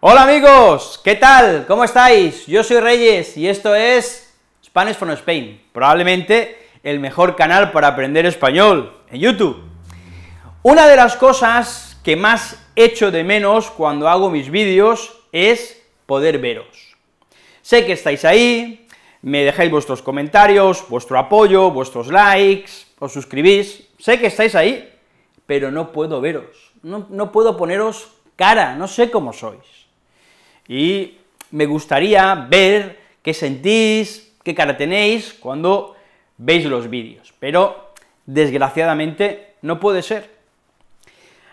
Hola amigos, ¿qué tal? ¿Cómo estáis? Yo soy Reyes y esto es Spanish from Spain, probablemente el mejor canal para aprender español en YouTube. Una de las cosas que más echo de menos cuando hago mis vídeos es poder veros. Sé que estáis ahí, me dejáis vuestros comentarios, vuestro apoyo, vuestros likes, os suscribís, sé que estáis ahí, pero no puedo veros, no, no puedo poneros cara, no sé cómo sois y me gustaría ver qué sentís, qué cara tenéis cuando veis los vídeos, pero desgraciadamente no puede ser.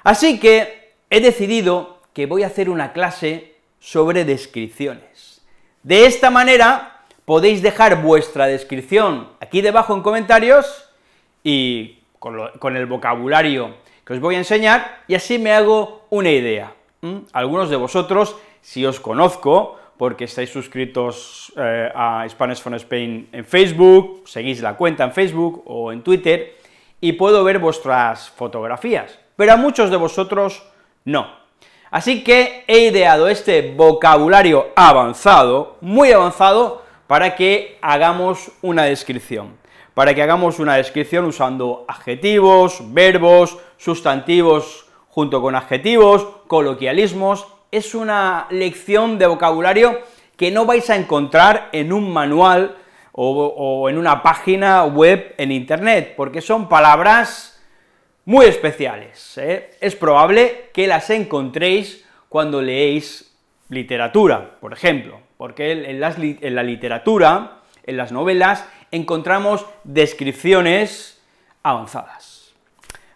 Así que he decidido que voy a hacer una clase sobre descripciones. De esta manera podéis dejar vuestra descripción aquí debajo en comentarios y con, el vocabulario que os voy a enseñar, y así me hago una idea. Algunos de vosotros si os conozco, porque estáis suscritos eh, a Spanish from Spain en Facebook, seguís la cuenta en Facebook o en Twitter, y puedo ver vuestras fotografías, pero a muchos de vosotros no. Así que he ideado este vocabulario avanzado, muy avanzado, para que hagamos una descripción, para que hagamos una descripción usando adjetivos, verbos, sustantivos junto con adjetivos, coloquialismos, es una lección de vocabulario que no vais a encontrar en un manual o, en una página web en internet, porque son palabras muy especiales. ¿eh? Es probable que las encontréis cuando leéis literatura, por ejemplo, porque en, en la literatura, en las novelas, encontramos descripciones avanzadas.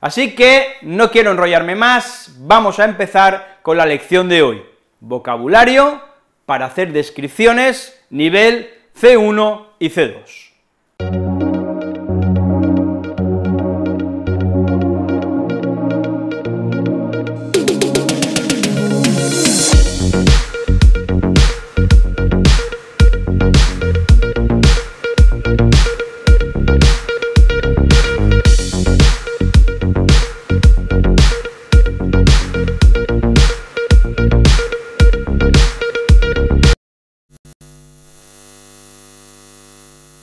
Así que no quiero enrollarme más, vamos a empezar con la lección de hoy. Vocabulario para hacer descripciones nivel C1 y C2.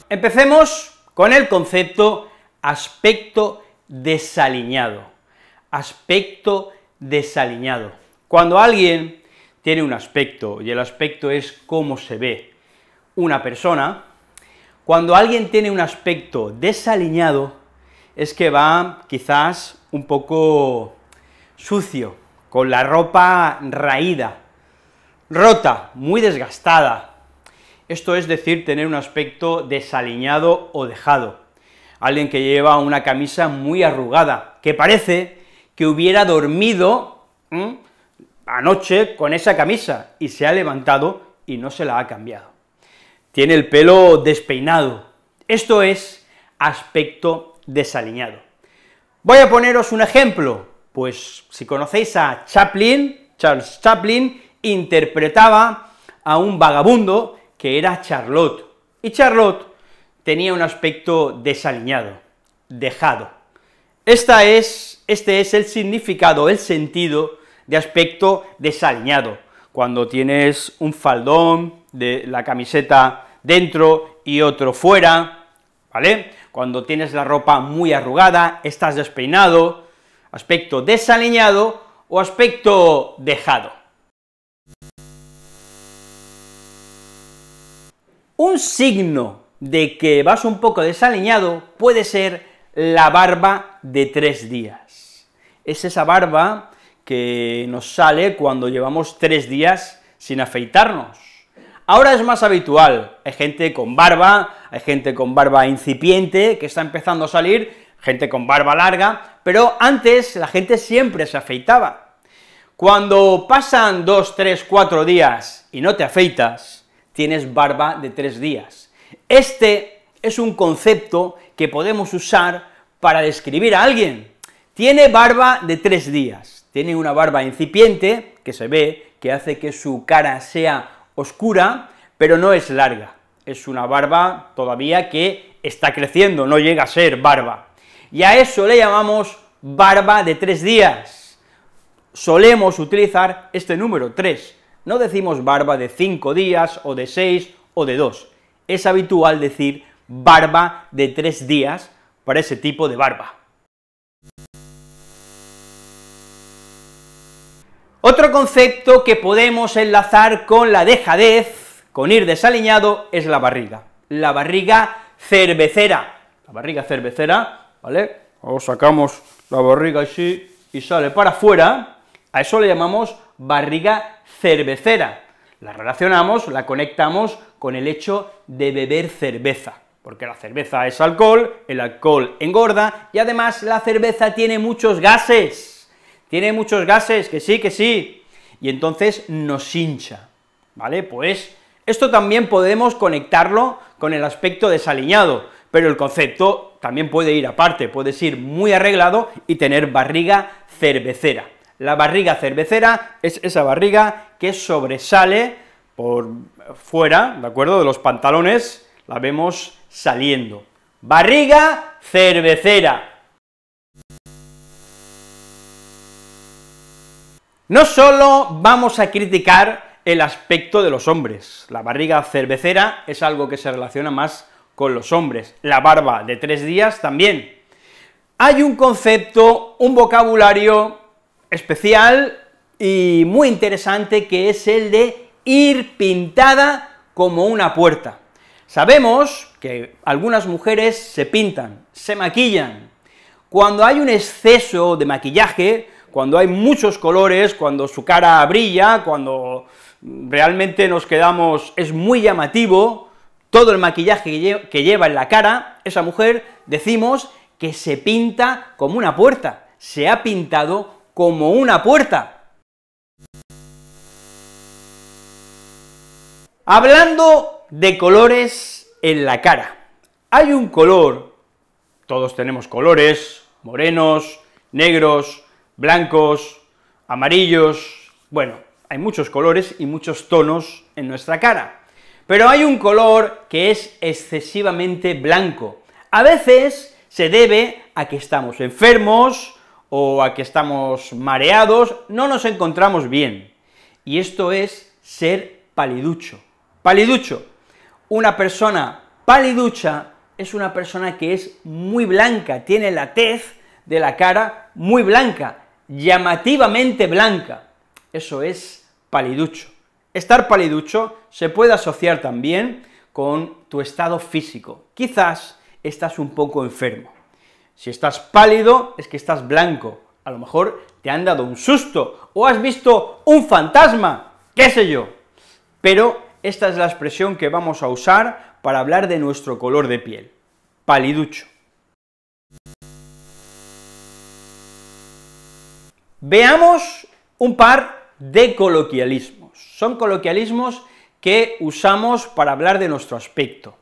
Empecemos con el concepto aspecto desaliñado. Aspecto desaliñado. Cuando alguien tiene un aspecto, y el aspecto es cómo se ve una persona, cuando alguien tiene un aspecto desaliñado, es que va quizás un poco sucio, con la ropa raída, rota, muy desgastada, esto es decir, tener un aspecto desaliñado o dejado. Alguien que lleva una camisa muy arrugada, que parece que hubiera dormido anoche con esa camisa y se ha levantado y no se la ha cambiado. Tiene el pelo despeinado. Esto es aspecto desaliñado. Voy a poneros un ejemplo, pues si conocéis a Chaplin, Charles Chaplin interpretaba a un vagabundo que era Charlotte, y Charlotte tenía un aspecto desaliñado, dejado. Esta es, este es el significado, el sentido de aspecto desaliñado, cuando tienes un faldón de la camiseta dentro y otro fuera, ¿vale? Cuando tienes la ropa muy arrugada, estás despeinado, aspecto desaliñado o aspecto dejado. Un signo de que vas un poco desaliñado puede ser la barba de tres días. Es esa barba que nos sale cuando llevamos tres días sin afeitarnos. Ahora es más habitual, hay gente con barba, hay gente con barba incipiente que está empezando a salir, gente con barba larga, pero antes la gente siempre se afeitaba. Cuando pasan dos, tres, cuatro días y no te afeitas, tienes barba de tres días. Este es un concepto que podemos usar para describir a alguien. Tiene barba de tres días, tiene una barba incipiente, que se ve, que hace que su cara sea oscura, pero no es larga, es una barba todavía que está creciendo, no llega a ser barba. Y a eso le llamamos barba de tres días. Solemos utilizar este número, tres, no decimos barba de cinco días, o de seis, o de dos. Es habitual decir barba de tres días para ese tipo de barba. Otro concepto que podemos enlazar con la dejadez, con ir desaliñado, es la barriga. La barriga cervecera. La barriga cervecera, ¿vale? O sacamos la barriga así y sale para afuera, a eso le llamamos barriga cervecera. La relacionamos, la conectamos con el hecho de beber cerveza, porque la cerveza es alcohol, el alcohol engorda, y además la cerveza tiene muchos gases, tiene muchos gases, que sí, que sí, y entonces nos hincha, ¿vale? Pues esto también podemos conectarlo con el aspecto desaliñado, pero el concepto también puede ir aparte, puedes ir muy arreglado y tener barriga cervecera. La barriga cervecera es esa barriga que sobresale por fuera, ¿de acuerdo?, de los pantalones, la vemos saliendo. Barriga cervecera. No solo vamos a criticar el aspecto de los hombres, la barriga cervecera es algo que se relaciona más con los hombres, la barba de tres días también. Hay un concepto, un vocabulario especial y muy interesante que es el de ir pintada como una puerta. Sabemos que algunas mujeres se pintan, se maquillan. Cuando hay un exceso de maquillaje, cuando hay muchos colores, cuando su cara brilla, cuando realmente nos quedamos, es muy llamativo, todo el maquillaje que lleva en la cara, esa mujer, decimos que se pinta como una puerta, se ha pintado como una puerta. Hablando de colores en la cara, hay un color, todos tenemos colores, morenos, negros, blancos, amarillos, bueno, hay muchos colores y muchos tonos en nuestra cara, pero hay un color que es excesivamente blanco. A veces se debe a que estamos enfermos, o a que estamos mareados, no nos encontramos bien. Y esto es ser paliducho. Paliducho. Una persona paliducha es una persona que es muy blanca, tiene la tez de la cara muy blanca, llamativamente blanca. Eso es paliducho. Estar paliducho se puede asociar también con tu estado físico. Quizás estás un poco enfermo. Si estás pálido, es que estás blanco. A lo mejor te han dado un susto, o has visto un fantasma, qué sé yo. Pero esta es la expresión que vamos a usar para hablar de nuestro color de piel, paliducho. Veamos un par de coloquialismos. Son coloquialismos que usamos para hablar de nuestro aspecto.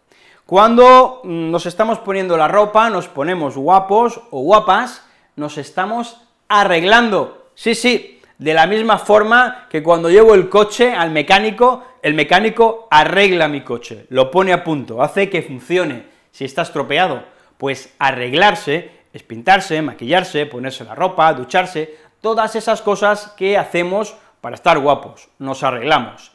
Cuando mm, nos estamos poniendo la ropa, nos ponemos guapos o guapas, nos estamos arreglando. Sí, sí, de la misma forma que cuando llevo el coche al mecánico, el mecánico arregla mi coche, lo pone a punto, hace que funcione. Si está estropeado, pues arreglarse es pintarse, maquillarse, ponerse la ropa, ducharse, todas esas cosas que hacemos para estar guapos, nos arreglamos.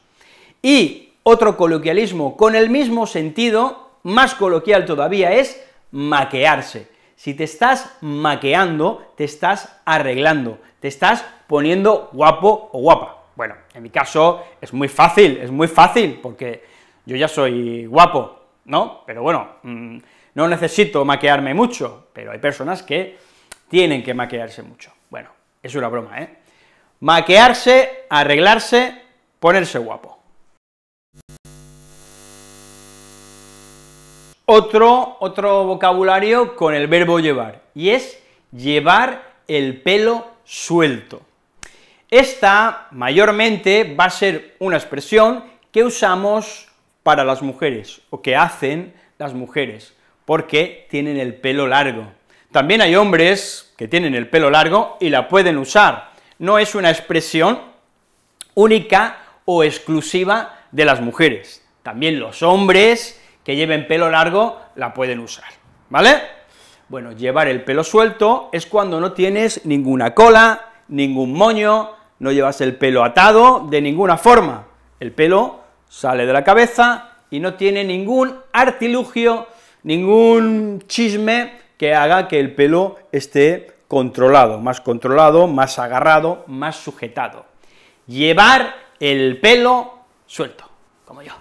Y otro coloquialismo con el mismo sentido más coloquial todavía es maquearse. Si te estás maqueando, te estás arreglando, te estás poniendo guapo o guapa. Bueno, en mi caso es muy fácil, es muy fácil, porque yo ya soy guapo, ¿no? Pero bueno, mm, no necesito maquearme mucho, pero hay personas que tienen que maquearse mucho. Bueno, es una broma, ¿eh? Maquearse, arreglarse, ponerse guapo. Otro, otro vocabulario con el verbo llevar, y es llevar el pelo suelto. Esta, mayormente, va a ser una expresión que usamos para las mujeres, o que hacen las mujeres, porque tienen el pelo largo. También hay hombres que tienen el pelo largo y la pueden usar. No es una expresión única o exclusiva de las mujeres. También los hombres que lleven pelo largo la pueden usar, ¿vale? Bueno, llevar el pelo suelto es cuando no tienes ninguna cola, ningún moño, no llevas el pelo atado de ninguna forma, el pelo sale de la cabeza y no tiene ningún artilugio, ningún chisme que haga que el pelo esté controlado, más controlado, más agarrado, más sujetado. Llevar el pelo suelto, como yo.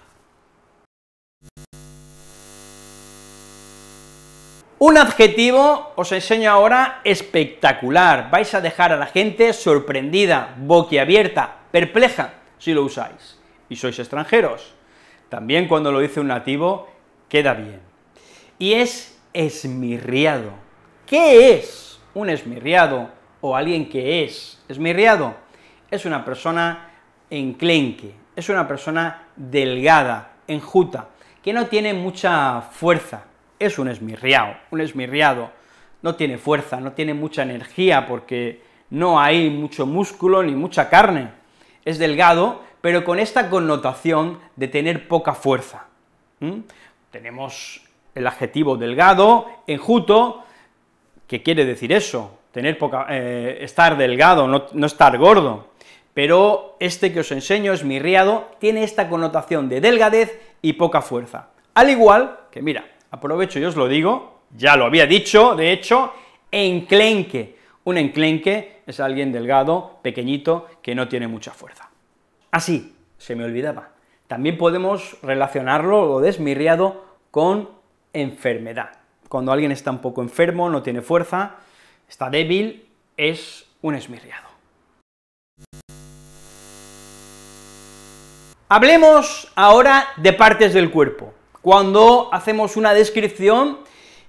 Un adjetivo os enseño ahora espectacular, vais a dejar a la gente sorprendida, boquiabierta, perpleja, si lo usáis, y sois extranjeros. También cuando lo dice un nativo, queda bien. Y es esmirriado. ¿Qué es un esmirriado o alguien que es esmirriado? Es una persona enclenque, es una persona delgada, enjuta, que no tiene mucha fuerza, es un esmirriado, un esmirriado, no tiene fuerza, no tiene mucha energía, porque no hay mucho músculo ni mucha carne, es delgado, pero con esta connotación de tener poca fuerza. Tenemos el adjetivo delgado, enjuto, ¿qué quiere decir eso? Tener poca, eh, estar delgado, no, no estar gordo, pero este que os enseño, esmirriado, tiene esta connotación de delgadez y poca fuerza. Al igual que, mira, aprovecho y os lo digo, ya lo había dicho, de hecho, enclenque. Un enclenque es alguien delgado, pequeñito, que no tiene mucha fuerza. Así, se me olvidaba. También podemos relacionarlo, lo desmirriado, con enfermedad. Cuando alguien está un poco enfermo, no tiene fuerza, está débil, es un esmirriado. Hablemos ahora de partes del cuerpo cuando hacemos una descripción,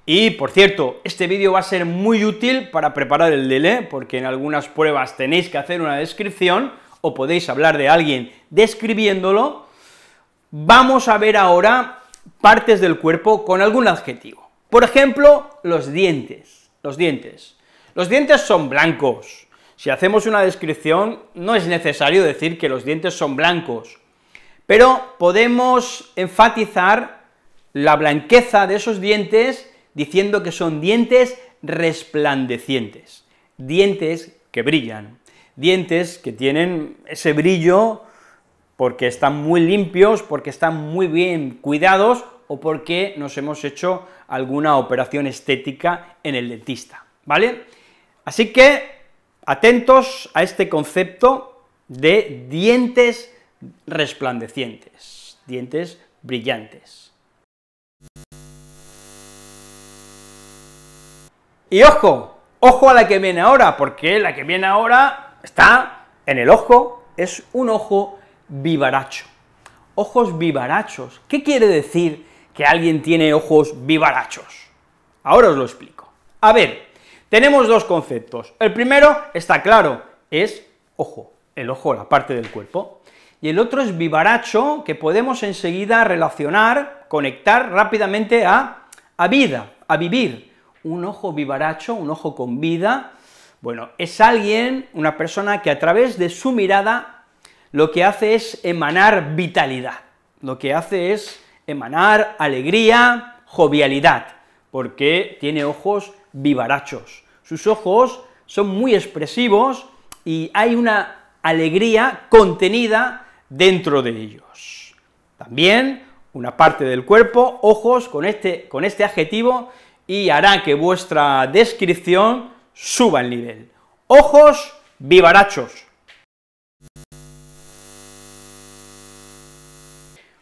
y por cierto, este vídeo va a ser muy útil para preparar el DLE, porque en algunas pruebas tenéis que hacer una descripción, o podéis hablar de alguien describiéndolo, vamos a ver ahora partes del cuerpo con algún adjetivo. Por ejemplo, los dientes, los dientes. Los dientes son blancos. Si hacemos una descripción, no es necesario decir que los dientes son blancos, pero podemos enfatizar la blanqueza de esos dientes diciendo que son dientes resplandecientes, dientes que brillan, dientes que tienen ese brillo porque están muy limpios, porque están muy bien cuidados o porque nos hemos hecho alguna operación estética en el dentista, ¿vale? Así que, atentos a este concepto de dientes resplandecientes, dientes brillantes. Y ojo, ojo a la que viene ahora, porque la que viene ahora está en el ojo, es un ojo vivaracho. Ojos vivarachos. ¿Qué quiere decir que alguien tiene ojos vivarachos? Ahora os lo explico. A ver, tenemos dos conceptos. El primero, está claro, es ojo, el ojo, la parte del cuerpo y el otro es vivaracho, que podemos enseguida relacionar, conectar rápidamente a, a vida, a vivir. Un ojo vivaracho, un ojo con vida, bueno, es alguien, una persona que a través de su mirada lo que hace es emanar vitalidad, lo que hace es emanar alegría, jovialidad, porque tiene ojos vivarachos. Sus ojos son muy expresivos y hay una alegría contenida dentro de ellos. También una parte del cuerpo, ojos, con este, con este adjetivo, y hará que vuestra descripción suba el nivel. Ojos vivarachos.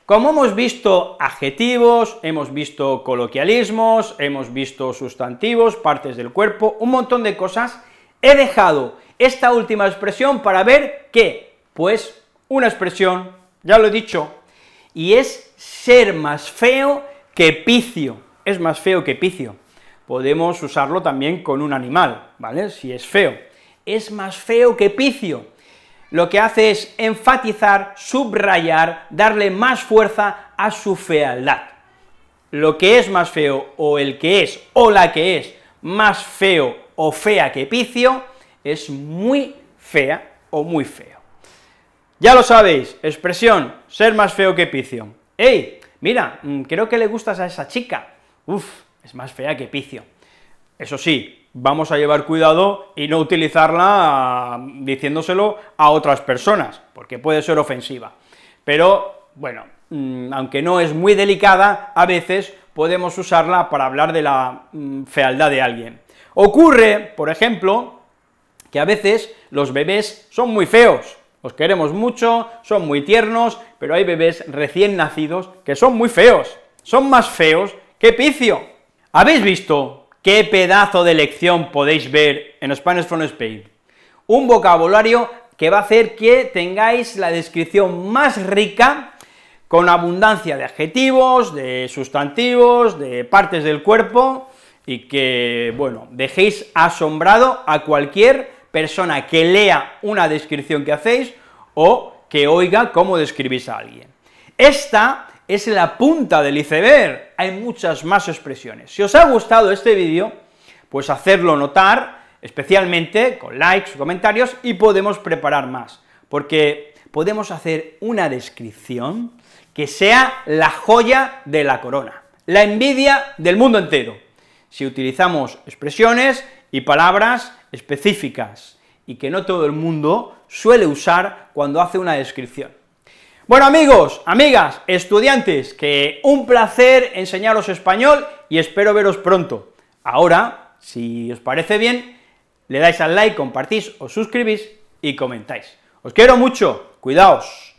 Como hemos visto adjetivos, hemos visto coloquialismos, hemos visto sustantivos, partes del cuerpo, un montón de cosas, he dejado esta última expresión para ver qué, pues una expresión, ya lo he dicho, y es ser más feo que picio, es más feo que picio. Podemos usarlo también con un animal, ¿vale?, si es feo. Es más feo que picio. Lo que hace es enfatizar, subrayar, darle más fuerza a su fealdad. Lo que es más feo, o el que es, o la que es más feo o fea que picio, es muy fea o muy feo. Ya lo sabéis, expresión, ser más feo que Picio. ¡Ey! Mira, mm, creo que le gustas a esa chica. Uf, es más fea que Picio. Eso sí, vamos a llevar cuidado y no utilizarla diciéndoselo a otras personas, porque puede ser ofensiva. Pero, bueno, mm, aunque no es muy delicada, a veces podemos usarla para hablar de la mm, fealdad de alguien. Ocurre, por ejemplo, que a veces los bebés son muy feos, los queremos mucho, son muy tiernos, pero hay bebés recién nacidos que son muy feos, son más feos que picio. ¿Habéis visto qué pedazo de lección podéis ver en Spanish from Spain? Un vocabulario que va a hacer que tengáis la descripción más rica, con abundancia de adjetivos, de sustantivos, de partes del cuerpo, y que, bueno, dejéis asombrado a cualquier persona que lea una descripción que hacéis o que oiga cómo describís a alguien. Esta es la punta del iceberg, hay muchas más expresiones. Si os ha gustado este vídeo, pues hacerlo notar, especialmente con likes, comentarios, y podemos preparar más, porque podemos hacer una descripción que sea la joya de la corona, la envidia del mundo entero, si utilizamos expresiones y palabras específicas, y que no todo el mundo suele usar cuando hace una descripción. Bueno amigos, amigas, estudiantes, que un placer enseñaros español y espero veros pronto. Ahora, si os parece bien, le dais al like, compartís, os suscribís y comentáis. Os quiero mucho, cuidaos.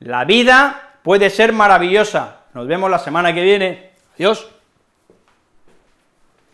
La vida puede ser maravillosa. Nos vemos la semana que viene. Adiós.